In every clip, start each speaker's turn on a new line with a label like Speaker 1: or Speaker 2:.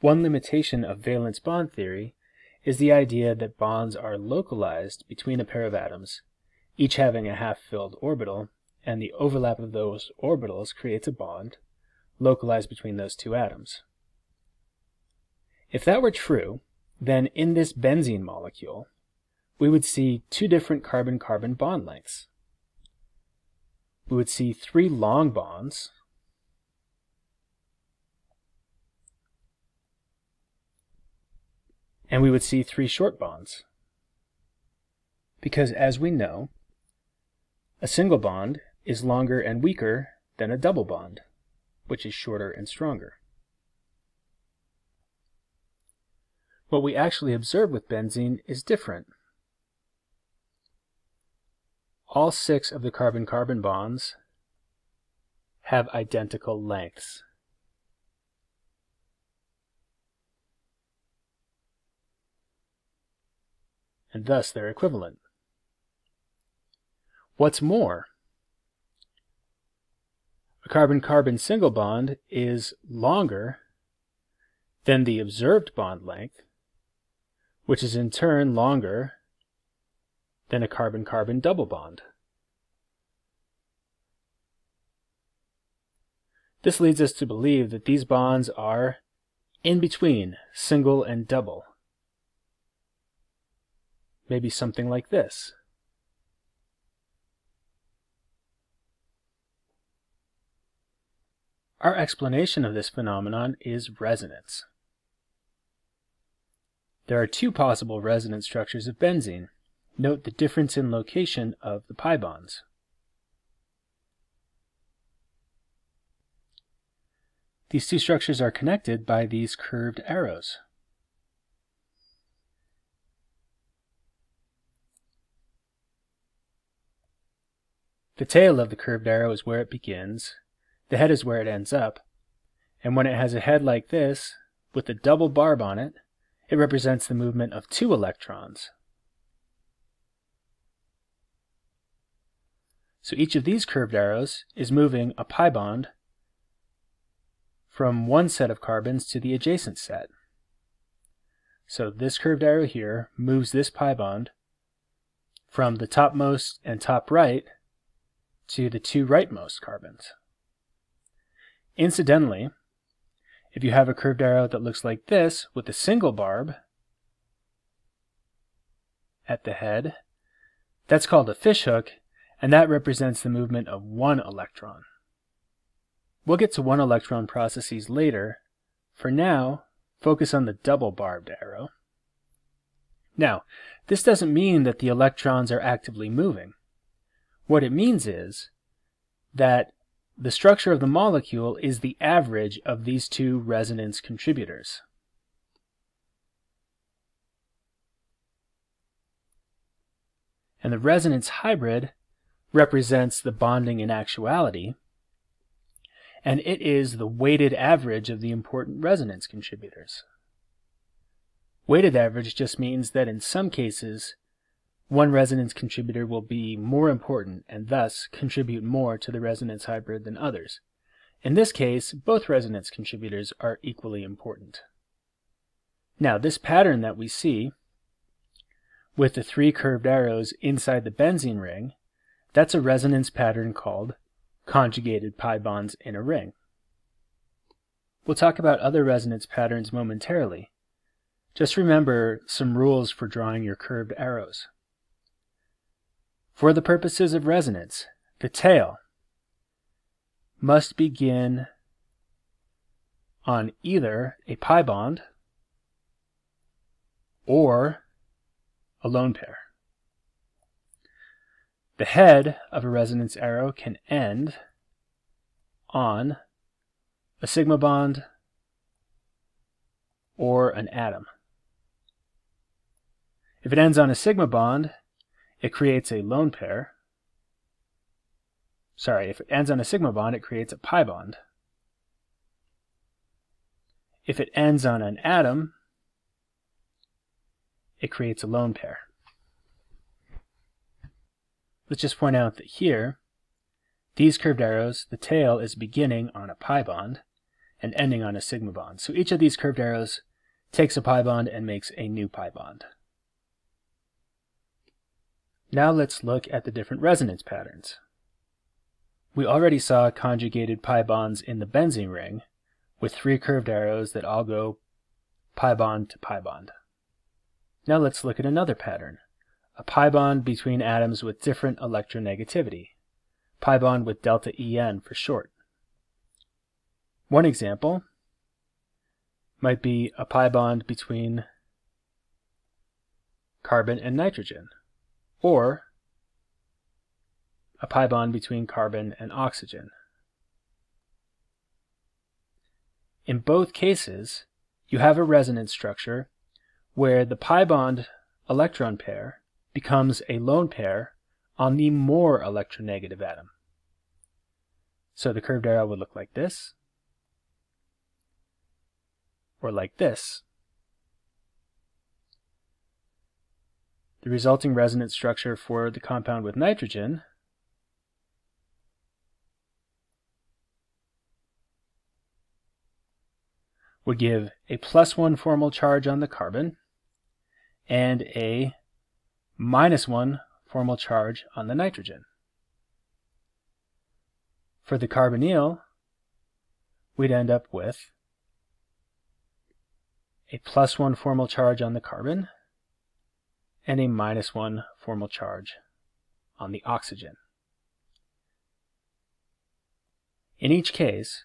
Speaker 1: One limitation of valence bond theory is the idea that bonds are localized between a pair of atoms, each having a half-filled orbital, and the overlap of those orbitals creates a bond localized between those two atoms. If that were true, then in this benzene molecule, we would see two different carbon-carbon bond lengths. We would see three long bonds, and we would see three short bonds. Because as we know, a single bond is longer and weaker than a double bond, which is shorter and stronger. What we actually observe with benzene is different. All six of the carbon-carbon bonds have identical lengths. And thus they're equivalent. What's more, a carbon-carbon single bond is longer than the observed bond length, which is in turn longer than a carbon-carbon double bond. This leads us to believe that these bonds are in between single and double. Maybe something like this. Our explanation of this phenomenon is resonance. There are two possible resonance structures of benzene. Note the difference in location of the pi bonds. These two structures are connected by these curved arrows. The tail of the curved arrow is where it begins, the head is where it ends up, and when it has a head like this, with a double barb on it, it represents the movement of two electrons. So each of these curved arrows is moving a pi bond from one set of carbons to the adjacent set. So this curved arrow here moves this pi bond from the topmost and top right to the two rightmost carbons. Incidentally, if you have a curved arrow that looks like this with a single barb at the head, that's called a fishhook, and that represents the movement of one electron. We'll get to one electron processes later. For now, focus on the double barbed arrow. Now, this doesn't mean that the electrons are actively moving. What it means is that the structure of the molecule is the average of these two resonance contributors. And the resonance hybrid represents the bonding in actuality, and it is the weighted average of the important resonance contributors. Weighted average just means that in some cases, one resonance contributor will be more important and thus contribute more to the resonance hybrid than others. In this case, both resonance contributors are equally important. Now, this pattern that we see with the three curved arrows inside the benzene ring, that's a resonance pattern called conjugated pi bonds in a ring. We'll talk about other resonance patterns momentarily. Just remember some rules for drawing your curved arrows. For the purposes of resonance, the tail must begin on either a pi bond or a lone pair. The head of a resonance arrow can end on a sigma bond or an atom. If it ends on a sigma bond, it creates a lone pair. Sorry, if it ends on a sigma bond, it creates a pi bond. If it ends on an atom, it creates a lone pair. Let's just point out that here, these curved arrows, the tail is beginning on a pi bond, and ending on a sigma bond. So each of these curved arrows takes a pi bond and makes a new pi bond. Now let's look at the different resonance patterns. We already saw conjugated pi bonds in the benzene ring with three curved arrows that all go pi bond to pi bond. Now let's look at another pattern, a pi bond between atoms with different electronegativity, pi bond with delta En for short. One example might be a pi bond between carbon and nitrogen, or a pi bond between carbon and oxygen. In both cases, you have a resonance structure where the pi bond electron pair becomes a lone pair on the more electronegative atom. So the curved arrow would look like this, or like this. The resulting resonance structure for the compound with nitrogen would give a plus one formal charge on the carbon and a minus one formal charge on the nitrogen. For the carbonyl, we'd end up with a plus one formal charge on the carbon and a minus one formal charge on the oxygen. In each case,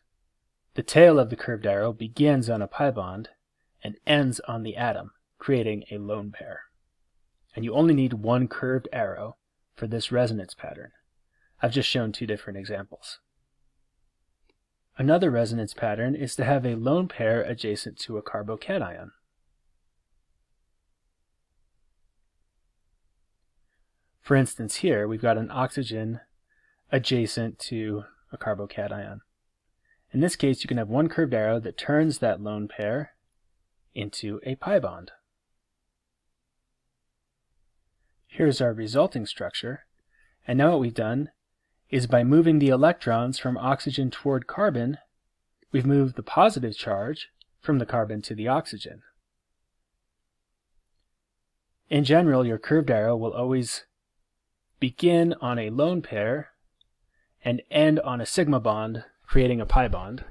Speaker 1: the tail of the curved arrow begins on a pi bond and ends on the atom, creating a lone pair. And you only need one curved arrow for this resonance pattern. I've just shown two different examples. Another resonance pattern is to have a lone pair adjacent to a carbocation. For instance, here we've got an oxygen adjacent to a carbocation. In this case, you can have one curved arrow that turns that lone pair into a pi bond. Here's our resulting structure. And now what we've done is by moving the electrons from oxygen toward carbon, we've moved the positive charge from the carbon to the oxygen. In general, your curved arrow will always begin on a lone pair and end on a sigma bond creating a pi bond,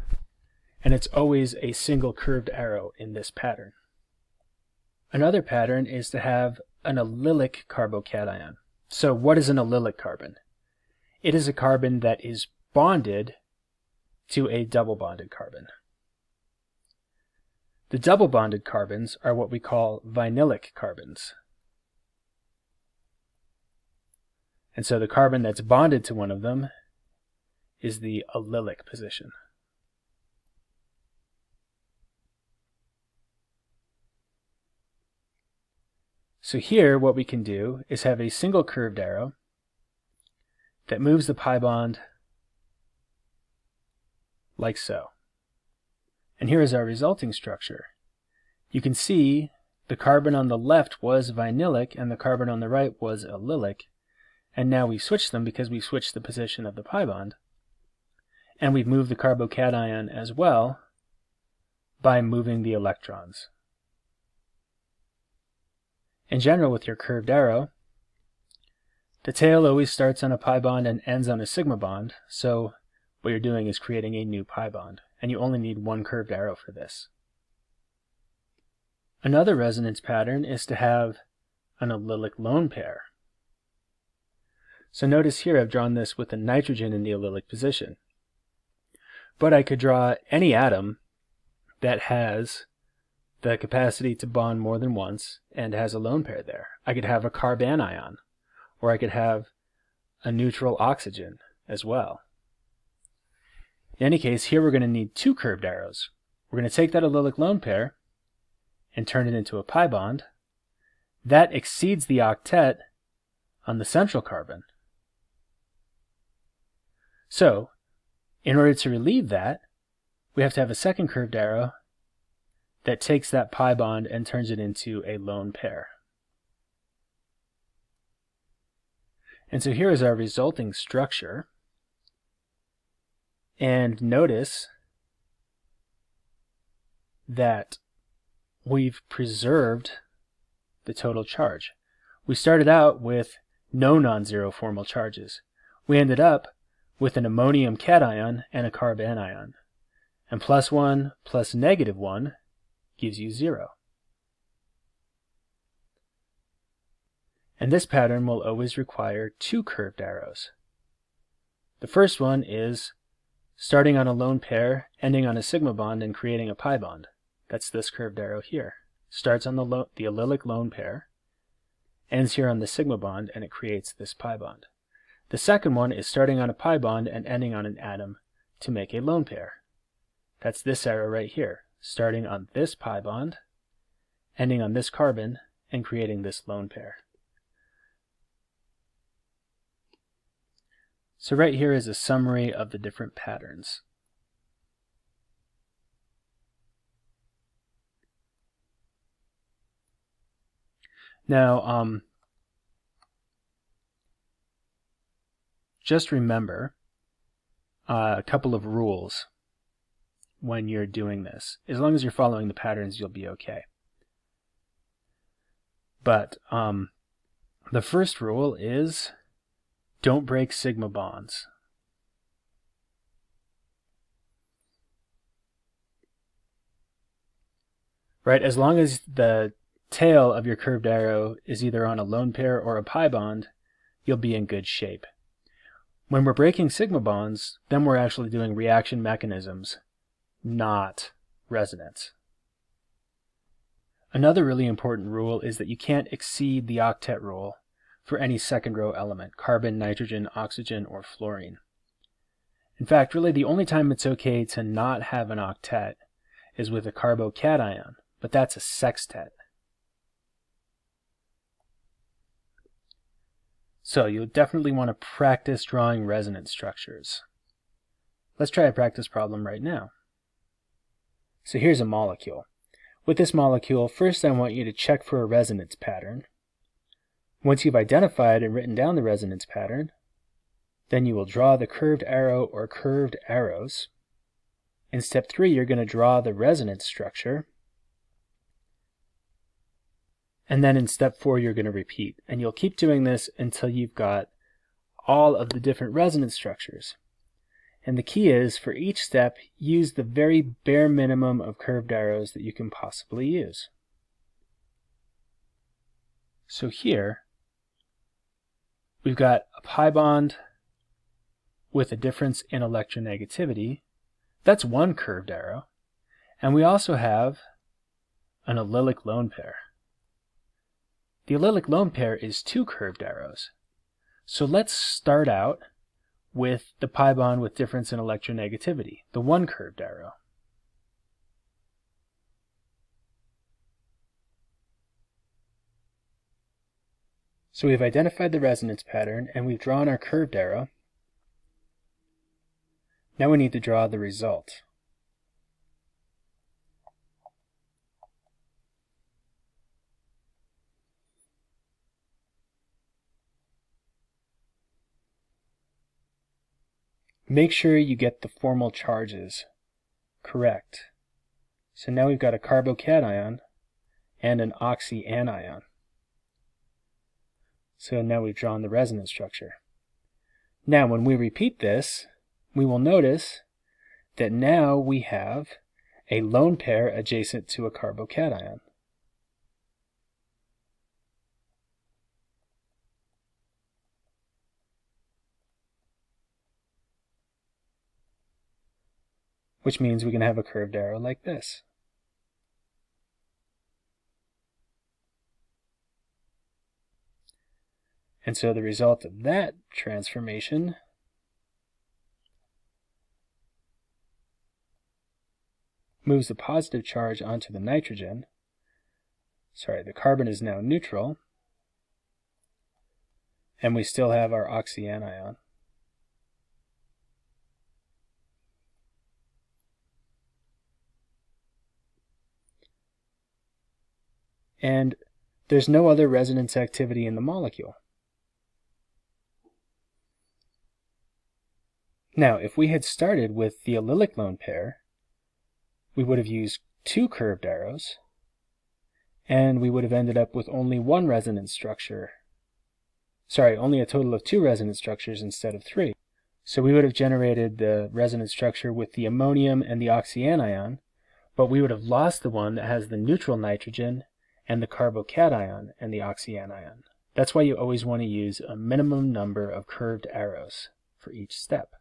Speaker 1: and it's always a single curved arrow in this pattern. Another pattern is to have an allylic carbocation. So what is an allylic carbon? It is a carbon that is bonded to a double bonded carbon. The double bonded carbons are what we call vinylic carbons. And so the carbon that's bonded to one of them is the allylic position. So here what we can do is have a single curved arrow that moves the pi bond like so. And here is our resulting structure. You can see the carbon on the left was vinylic and the carbon on the right was allylic. And now we switched them because we switched the position of the pi bond. And we've moved the carbocation as well by moving the electrons. In general, with your curved arrow, the tail always starts on a pi bond and ends on a sigma bond, so what you're doing is creating a new pi bond, and you only need one curved arrow for this. Another resonance pattern is to have an allylic lone pair. So notice here I've drawn this with the nitrogen in the allylic position. But I could draw any atom that has the capacity to bond more than once and has a lone pair there. I could have a carbanion, or I could have a neutral oxygen as well. In any case, here we're going to need two curved arrows. We're going to take that allylic lone pair and turn it into a pi bond. That exceeds the octet on the central carbon. So in order to relieve that, we have to have a second curved arrow that takes that pi bond and turns it into a lone pair. And so here is our resulting structure. And notice that we've preserved the total charge. We started out with no non-zero formal charges. We ended up with an ammonium cation and a carb anion. And plus 1 plus negative 1 gives you 0. And this pattern will always require two curved arrows. The first one is starting on a lone pair, ending on a sigma bond, and creating a pi bond. That's this curved arrow here. Starts on the, the allylic lone pair, ends here on the sigma bond, and it creates this pi bond. The second one is starting on a pi bond and ending on an atom to make a lone pair. That's this arrow right here, starting on this pi bond, ending on this carbon, and creating this lone pair. So right here is a summary of the different patterns. Now, um, just remember uh, a couple of rules when you're doing this. As long as you're following the patterns, you'll be okay. But um, the first rule is don't break sigma bonds. Right, as long as the tail of your curved arrow is either on a lone pair or a pi bond, you'll be in good shape. When we're breaking sigma bonds, then we're actually doing reaction mechanisms, not resonance. Another really important rule is that you can't exceed the octet rule for any second row element, carbon, nitrogen, oxygen, or fluorine. In fact, really the only time it's okay to not have an octet is with a carbocation, but that's a sextet. So you'll definitely want to practice drawing resonance structures. Let's try a practice problem right now. So here's a molecule. With this molecule, first I want you to check for a resonance pattern. Once you've identified and written down the resonance pattern, then you will draw the curved arrow or curved arrows. In step three, you're going to draw the resonance structure. And then in step four, you're going to repeat. And you'll keep doing this until you've got all of the different resonance structures. And the key is, for each step, use the very bare minimum of curved arrows that you can possibly use. So here, we've got a pi bond with a difference in electronegativity. That's one curved arrow. And we also have an allylic lone pair. The allylic lone pair is two curved arrows. So let's start out with the pi bond with difference in electronegativity, the one curved arrow. So we've identified the resonance pattern and we've drawn our curved arrow. Now we need to draw the result. Make sure you get the formal charges correct. So now we've got a carbocation and an oxyanion. So now we've drawn the resonance structure. Now when we repeat this, we will notice that now we have a lone pair adjacent to a carbocation. Which means we can have a curved arrow like this. And so the result of that transformation moves the positive charge onto the nitrogen. Sorry, the carbon is now neutral. And we still have our oxyanion. And there's no other resonance activity in the molecule. Now, if we had started with the allylic lone pair, we would have used two curved arrows, and we would have ended up with only one resonance structure. Sorry, only a total of two resonance structures instead of three. So we would have generated the resonance structure with the ammonium and the oxyanion, but we would have lost the one that has the neutral nitrogen and the carbocation and the oxyanion. That's why you always want to use a minimum number of curved arrows for each step.